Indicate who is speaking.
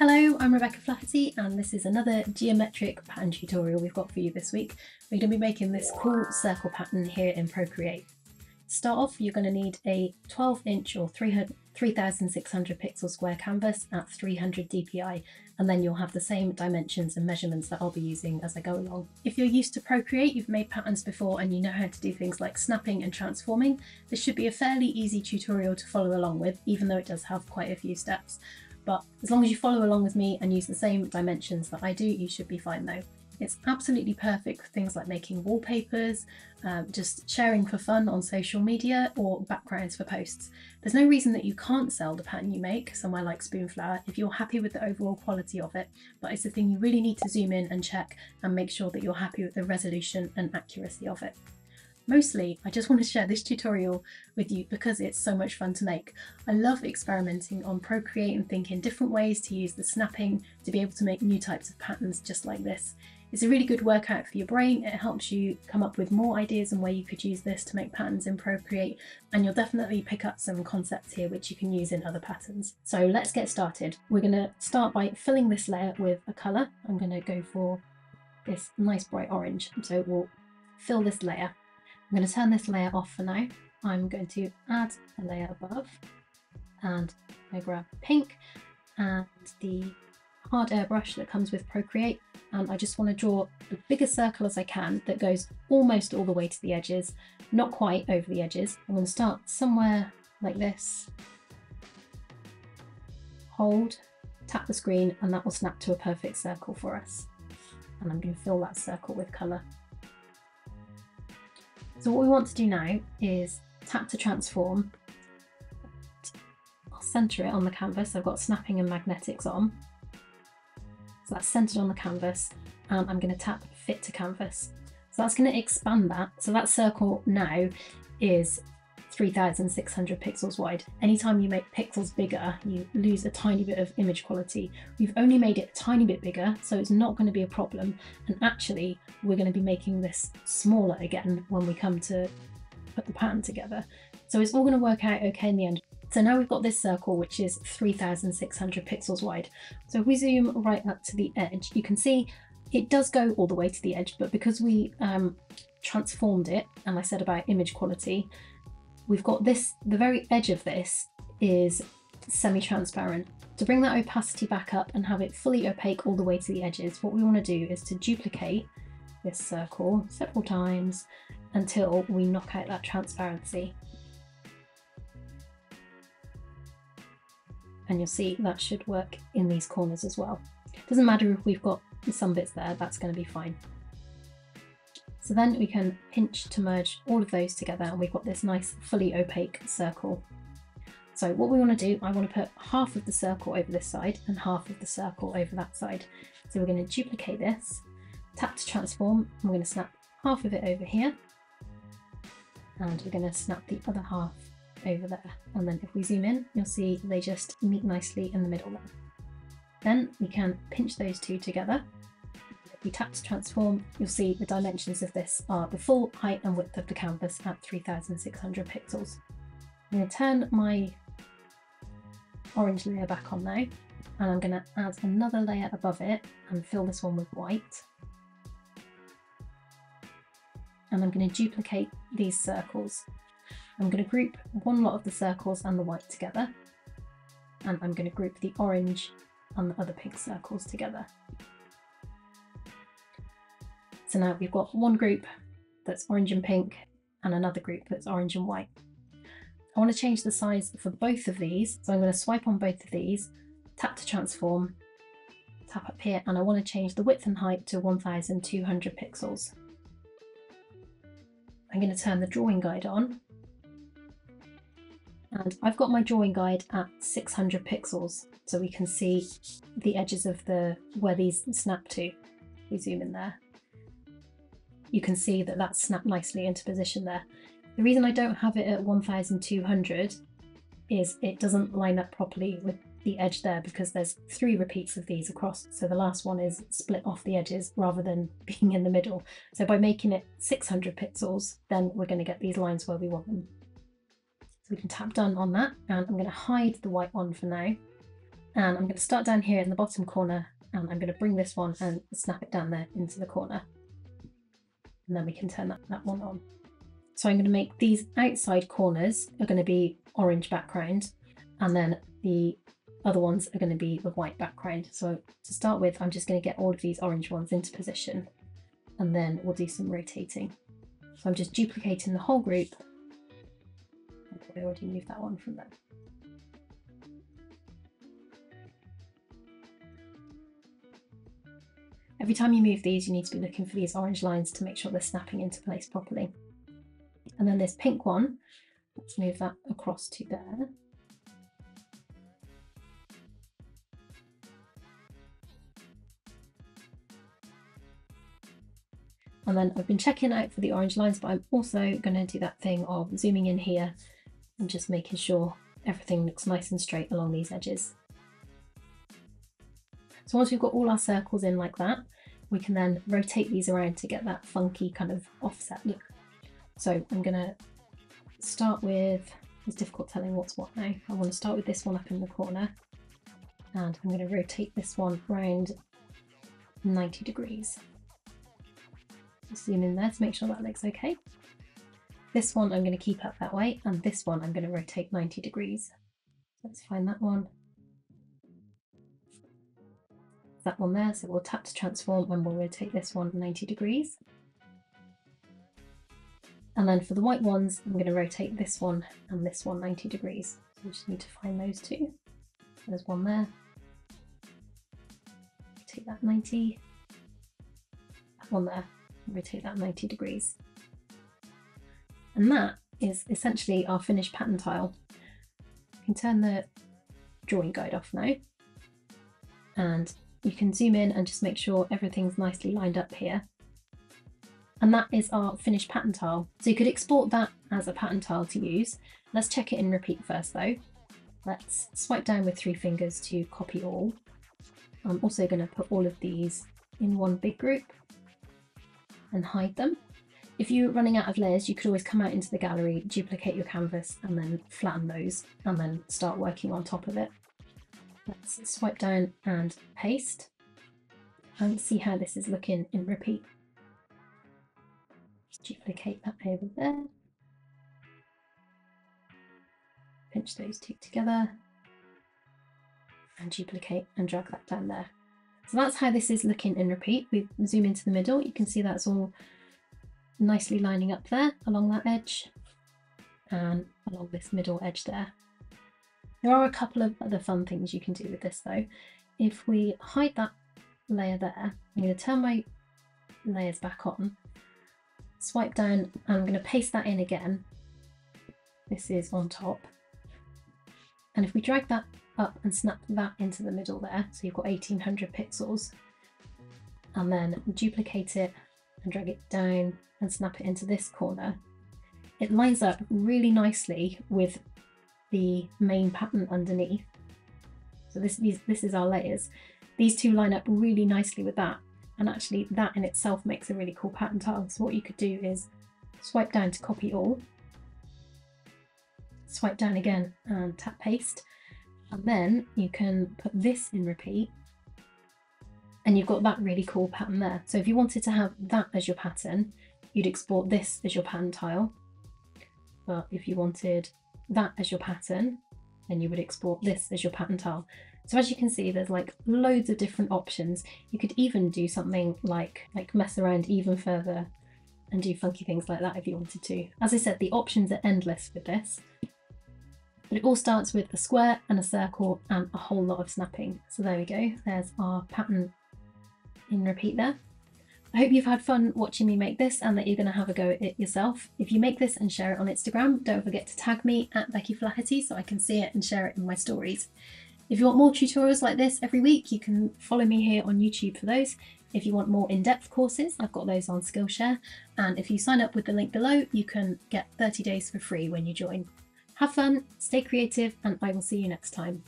Speaker 1: Hello, I'm Rebecca Flaherty and this is another geometric pattern tutorial we've got for you this week. We're going to be making this cool circle pattern here in Procreate. To start off, you're going to need a 12 inch or 3600 pixel square canvas at 300 dpi and then you'll have the same dimensions and measurements that I'll be using as I go along. If you're used to Procreate, you've made patterns before and you know how to do things like snapping and transforming, this should be a fairly easy tutorial to follow along with, even though it does have quite a few steps. But as long as you follow along with me and use the same dimensions that I do, you should be fine though. It's absolutely perfect for things like making wallpapers, um, just sharing for fun on social media, or backgrounds for posts. There's no reason that you can't sell the pattern you make somewhere like Spoonflower if you're happy with the overall quality of it, but it's a thing you really need to zoom in and check and make sure that you're happy with the resolution and accuracy of it. Mostly, I just want to share this tutorial with you because it's so much fun to make. I love experimenting on Procreate and thinking different ways to use the snapping to be able to make new types of patterns just like this. It's a really good workout for your brain. It helps you come up with more ideas and where you could use this to make patterns in Procreate, and you'll definitely pick up some concepts here which you can use in other patterns. So let's get started. We're going to start by filling this layer with a colour. I'm going to go for this nice bright orange. So we'll fill this layer I'm going to turn this layer off for now. I'm going to add a layer above and I grab pink and the hard airbrush that comes with Procreate and I just want to draw the biggest circle as I can that goes almost all the way to the edges, not quite over the edges. I'm going to start somewhere like this, hold, tap the screen and that will snap to a perfect circle for us. And I'm going to fill that circle with colour. So what we want to do now is tap to transform. I'll centre it on the canvas. I've got snapping and magnetics on. So that's centered on the canvas and I'm going to tap fit to canvas. So that's going to expand that. So that circle now is 3600 pixels wide. Anytime you make pixels bigger, you lose a tiny bit of image quality. We've only made it a tiny bit bigger, so it's not going to be a problem. And actually, we're going to be making this smaller again when we come to put the pattern together. So it's all going to work out okay in the end. So now we've got this circle, which is 3600 pixels wide. So if we zoom right up to the edge, you can see it does go all the way to the edge, but because we um, transformed it, and I said about image quality, we've got this, the very edge of this is semi-transparent. To bring that opacity back up and have it fully opaque all the way to the edges, what we want to do is to duplicate this circle several times until we knock out that transparency. And you'll see that should work in these corners as well. Doesn't matter if we've got some bits there, that's going to be fine. So then we can pinch to merge all of those together and we've got this nice fully opaque circle. So what we want to do, I want to put half of the circle over this side and half of the circle over that side. So we're going to duplicate this, tap to transform, I'm going to snap half of it over here and we're going to snap the other half over there. And then if we zoom in, you'll see they just meet nicely in the middle there. Then we can pinch those two together we tap to transform, you'll see the dimensions of this are the full height and width of the canvas at 3600 pixels. I'm going to turn my orange layer back on now and I'm going to add another layer above it and fill this one with white. And I'm going to duplicate these circles. I'm going to group one lot of the circles and the white together and I'm going to group the orange and the other pink circles together. So now uh, we've got one group that's orange and pink and another group that's orange and white. I want to change the size for both of these. So I'm going to swipe on both of these, tap to transform, tap up here, and I want to change the width and height to 1200 pixels. I'm going to turn the drawing guide on. And I've got my drawing guide at 600 pixels, so we can see the edges of the where these snap to. We zoom in there you can see that that's snapped nicely into position there. The reason I don't have it at 1200 is it doesn't line up properly with the edge there because there's three repeats of these across. So the last one is split off the edges rather than being in the middle. So by making it 600 pixels, then we're going to get these lines where we want them. So we can tap done on that and I'm going to hide the white one for now. And I'm going to start down here in the bottom corner and I'm going to bring this one and snap it down there into the corner. And then we can turn that, that one on. So I'm going to make these outside corners are going to be orange background and then the other ones are going to be the white background. So to start with, I'm just going to get all of these orange ones into position and then we'll do some rotating. So I'm just duplicating the whole group. I already moved that one from there. Every time you move these, you need to be looking for these orange lines to make sure they're snapping into place properly. And then this pink one, let's move that across to there. And then I've been checking out for the orange lines, but I'm also going to do that thing of zooming in here and just making sure everything looks nice and straight along these edges. So once we've got all our circles in like that, we can then rotate these around to get that funky kind of offset look. So I'm going to start with, it's difficult telling what's what now. I want to start with this one up in the corner and I'm going to rotate this one around 90 degrees zoom in there to make sure that looks okay. This one I'm going to keep up that way and this one I'm going to rotate 90 degrees. Let's find that one. That one there, so we'll tap to transform and we'll rotate this one 90 degrees. And then for the white ones, I'm going to rotate this one and this one 90 degrees. So we just need to find those two. There's one there. Take that 90. That one there rotate that 90 degrees. And that is essentially our finished pattern tile. You can turn the drawing guide off now and you can zoom in and just make sure everything's nicely lined up here. And that is our finished pattern tile. So you could export that as a pattern tile to use. Let's check it in repeat first though. Let's swipe down with three fingers to copy all. I'm also going to put all of these in one big group and hide them. If you're running out of layers, you could always come out into the gallery, duplicate your canvas and then flatten those and then start working on top of it. Let's swipe down and paste and see how this is looking in repeat. Just duplicate that over there. Pinch those two together and duplicate and drag that down there. So that's how this is looking in repeat. We zoom into the middle, you can see that's all nicely lining up there along that edge and along this middle edge there. There are a couple of other fun things you can do with this though. If we hide that layer there, I'm going to turn my layers back on, swipe down and I'm going to paste that in again. This is on top. And if we drag that up and snap that into the middle there. So you've got 1800 pixels and then duplicate it and drag it down and snap it into this corner. It lines up really nicely with the main pattern underneath. So this, these, this is our layers. These two line up really nicely with that. And actually that in itself makes a really cool pattern tile. So what you could do is swipe down to copy all, swipe down again and tap paste and then you can put this in repeat and you've got that really cool pattern there. So if you wanted to have that as your pattern, you'd export this as your pattern tile. But if you wanted that as your pattern, then you would export this as your pattern tile. So as you can see, there's like loads of different options. You could even do something like, like mess around even further and do funky things like that if you wanted to. As I said, the options are endless with this. But it all starts with a square and a circle and a whole lot of snapping. So there we go, there's our pattern in repeat there. I hope you've had fun watching me make this and that you're going to have a go at it yourself. If you make this and share it on Instagram, don't forget to tag me at Bekki Flaherty so I can see it and share it in my stories. If you want more tutorials like this every week, you can follow me here on YouTube for those. If you want more in-depth courses, I've got those on Skillshare. And if you sign up with the link below, you can get 30 days for free when you join. Have fun, stay creative, and I will see you next time.